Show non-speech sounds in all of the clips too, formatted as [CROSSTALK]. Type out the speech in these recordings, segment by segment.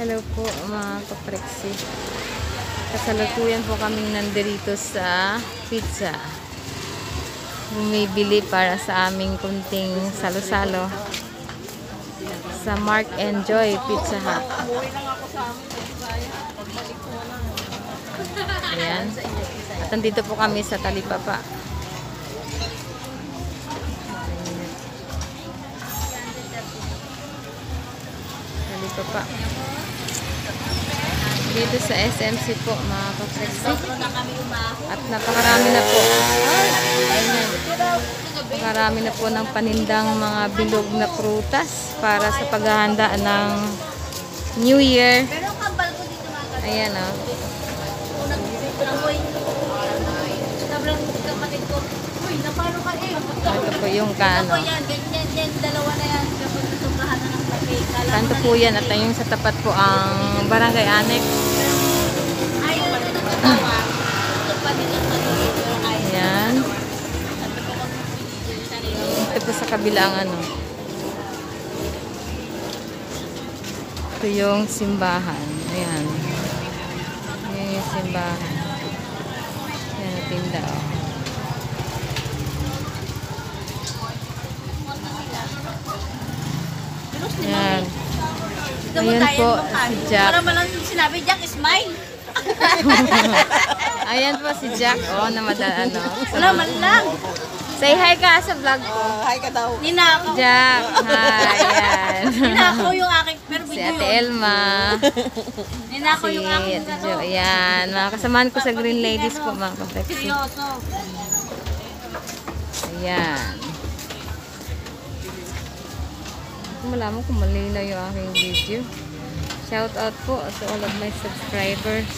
Hello po mga kapreksi. Kasalukuyan po kaming nandirito sa pizza. Bumibili para sa aming kunting salo-salo sa Mark and Joy Pizza Hut. Ayan. At nandito po kami sa Talipapa. Talipapa. Dito sa SMC po mga kapreksi. At napakarami na po. Ayan. Napakarami na po ng panindang mga bilog na prutas para sa paghahanda ng New Year. Ayan oh. o. Ka eh. Ito po yung kano. Kanto po yan at yung sa tapat po ang Barangay Annex. Ayaw na ito ng tawa. Ito pa din ang maliit. Pero ayaw. Ayan. Ito po sa kabilang ano. Ito yung simbahan. Ayan. Ayan yung simbahan. Ayan ang tinda oh. o. Ni Ayan. Ayan po, si Jack. Para malang sinabi, Jack, smile. [LAUGHS] Ayan po si Jack. O, na madala ano. Wala man lang. Say hi ka sa vlog ko. Hi ka daw. Ninakaw. Jack. Hi. Ayan. Ninakaw yung aking, pero Si video Ate yun. Elma. Ninakaw Si yung aking Ate ano. Ayan. Mga kasamahan ko sa Green Ladies po mga kapexi. Seryoso. Ayan. Malaman kung malinaw yung aking video. Shout out po to all of my subscribers.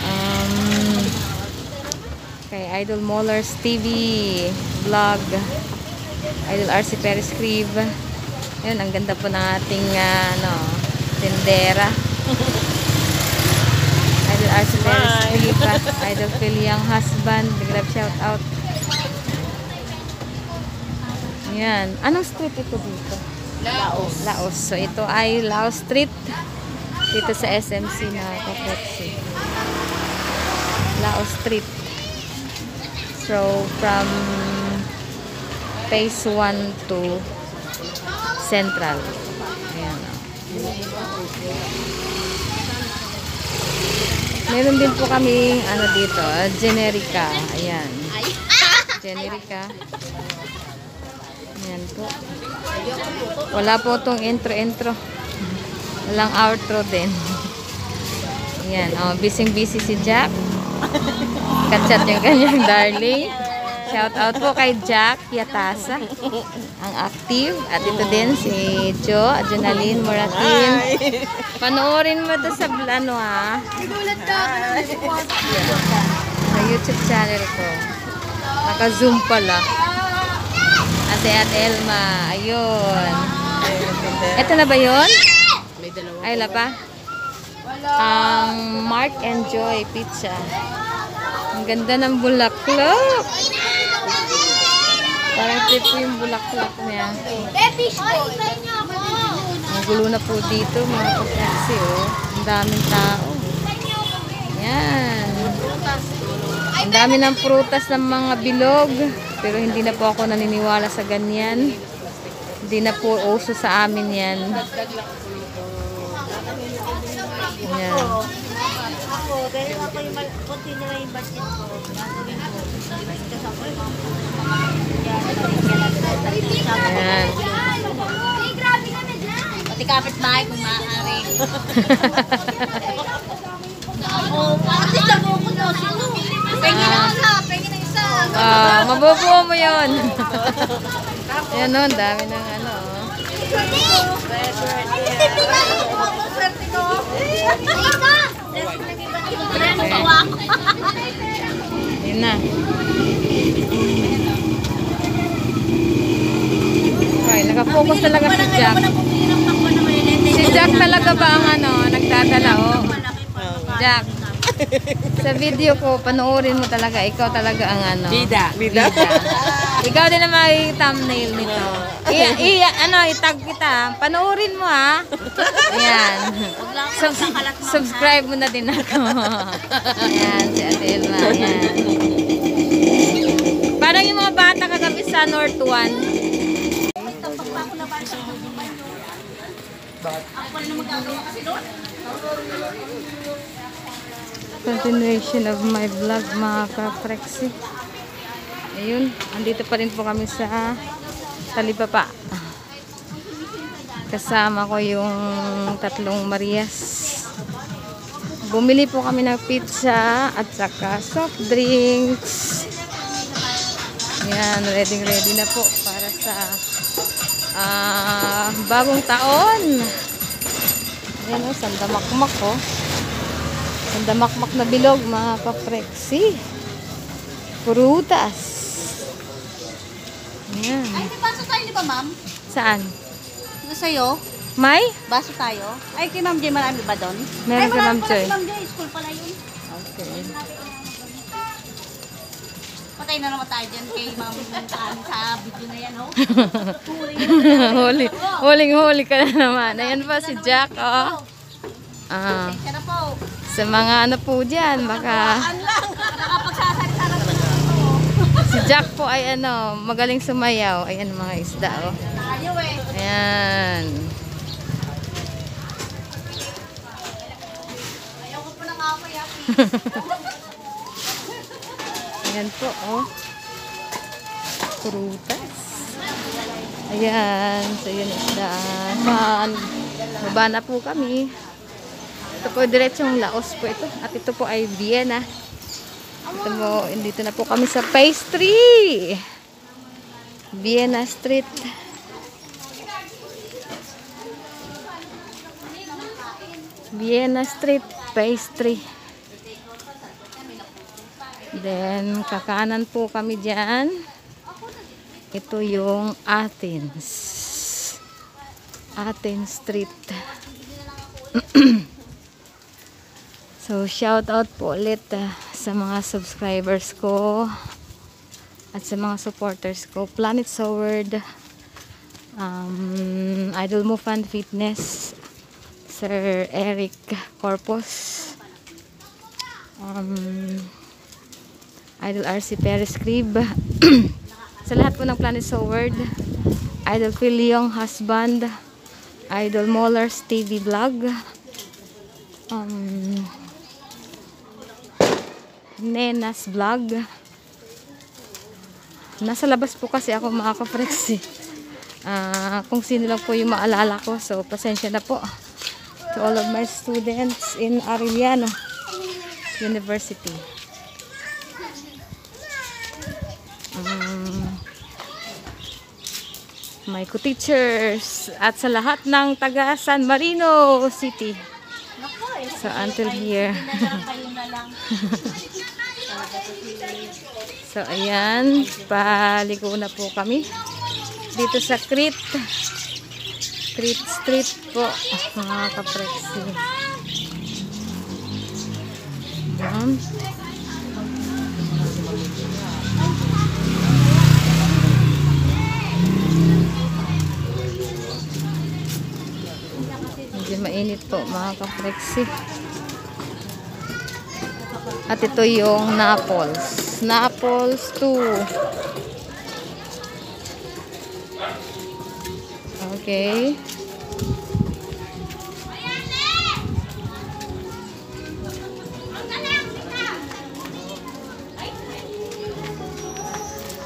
Um, kay Idol Molars TV vlog. Idol RC Perez Crib. Yun, ang ganda po ng ating ah, ano, tendera. Idol RC Perez Crib. Idol Phil Young Husband. Love shout out. Yan. Anong street ito dito? Laos. Laos. So, ito ay Laos Street. Dito sa SMC na Kapoksi. Laos Street. So, from phase 1 to Central. Ayan. oh. Meron din po kami ano dito, generica. Ayan. Generica. Ayan po. Wala po tong intro-intro. Walang outro din. Ayan. Oh, busy-busy si Jack. Kachat yung kanyang darling. Shout out po kay Jack Yatasa. Ang active. At ito din si Jo, Adrenaline Moratin. Panoorin mo to sa ano ah. Sa YouTube channel ko. Naka-zoom pala. Ate at Elma. Ayun. Ito na ba yun? May dalawa. Ay, wala pa? Ang Mark and Joy Pizza. Ang ganda ng bulaklak. Parang trip ko yung bulaklak niya. Ang gulo na po dito, mga kapaksi, oh. Ang daming tao. Yan. Ang dami ng prutas ng mga bilog. Pero hindi na po ako naniniwala sa ganyan. Hindi na po uso sa amin yan. Yan. Ako, dahil ako yung konti nila yung budget ko. Gagawin ko. Kasi ako yung mga yan. Yan. Pati kapit-bahay kung maaari. [LAUGHS] Oo, pati sa buko to. Pengi na isa, pengi Ah, mabubuo mo yun. [LAUGHS] Yan o, ang dami ng ano. oh. Bawa ko? Yun na. Okay, nakafocus talaga si Jack. Si Jack talaga ba ang ano, nagdadala oh. Jack. Sa video ko, panoorin mo talaga, ikaw talaga ang ano. Bida. Bida. Bida. [LAUGHS] Ikaw din ang magiging thumbnail nito. I, i, ano, itag kita. Panoorin mo ha. Ayan. Sub- subscribe mo na din ako. Ayan, si Ate Elma. Ayan. Parang yung mga bata kagabi sa North 1. Continuation of my vlog mga ka-Prexy. Ayun, andito pa rin po kami sa Talipapa. Kasama ko yung tatlong Marias. Bumili po kami ng pizza at saka soft drinks. Yan, ready ready na po para sa ah, bagong taon. Ayan o, sandamakmak o. Sandamakmak na bilog mga ka-Prexy. Prutas. Ayan. Ay, may baso tayo di ba ma'am? Saan? Ito sa'yo? May? Baso tayo? Ay, kay Ma'am Jay marami ba doon? Meron Ay, kay Ma'am Joy. si Ma'am Jay. School pala yun. Okay. Patay na naman tayo dyan kay Ma'am Taan sa video na yan, oh. [LAUGHS] Huli. huli. Huling huli ka na naman. Ayan pa si Jack, oh. Ah, Siya na po. Sa mga ano po dyan, baka [LAUGHS] si Jack po ay ano, magaling sumayaw. Ayan mga isda, oh. Ayan. [LAUGHS] Ayan po, oh. Prutas. Ayan. So, yun isda. Saan? Baba na po kami. Ito po, diretsong Laos po ito. At ito po ay Vienna. Ito po, dito na po kami sa pastry. Vienna Street. Vienna Street Pastry. Then, kakanan po kami dyan. Ito yung Athens. Athens Street. [CLEARS THROAT] so, shout out po ulit ah, sa mga subscribers ko at sa mga supporters ko. Planet Sword, um, Idol Mufan Fitness, Sir Eric Corpus, um, Idol RC Perez Crib. [CLEARS THROAT] sa lahat po ng Planet Sword, Idol Phil Young Husband, Idol Mollers TV Vlog, um, Nenas Vlog. Nasa labas po kasi ako mga ka-friends eh. Ah, kung sino lang po yung maalala ko. So, pasensya na po. To all of my students in Arellano University. Um, my co-teachers at sa lahat ng taga San Marino City. Eh. So, until here. [LAUGHS] Kayo na lang, kayo na lang. So, ayan. Paliko na po kami. Dito sa Crit. Crit Street po. Mga kapreksi. Ayan. Medyo mainit po mga kapreksi. At ito yung Naples. Naples 2. Okay.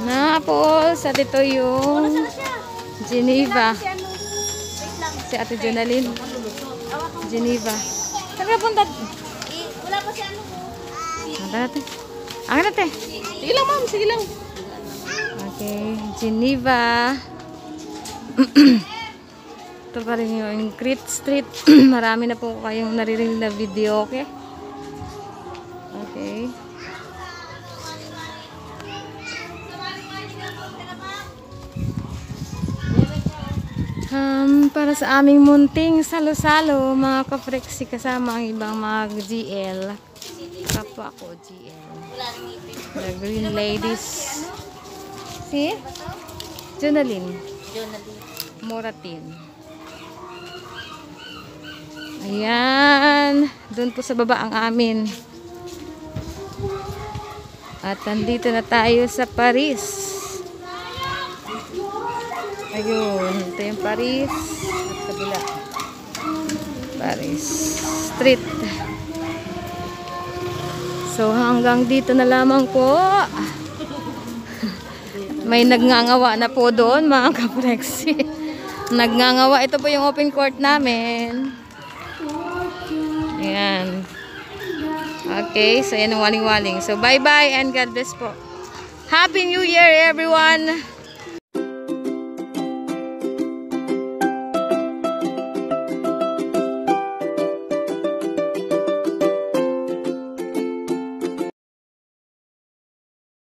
Naples. At ito yung Geneva. Si Ate Jonalyn. Geneva. Saan ka punta? Eh, wala pa si ano. Ang natin. Ang natin. Sige lang ma'am, sige lang. Okay. Geneva. [CLEARS THROAT] Ito pa rin yung Crit Street. [CLEARS THROAT] Marami na po kayong naririnig na video, okay? Okay. Um, para sa aming munting salo-salo, mga ka-freksy kasama ang ibang mga GL. Kapwa ko GL. The Green Ladies. Si? Jonalyn. Moratin. Ayan. Doon po sa baba ang amin. At nandito na tayo sa Paris. Ayun. Ito yung Paris. At kabila. Paris Street. So hanggang dito na lamang po. May nagngangawa na po doon mga kaprexi. nagngangawa. Ito po yung open court namin. Ayan. Okay, so yan ang waling-waling. So bye-bye and God bless po. Happy New Year everyone!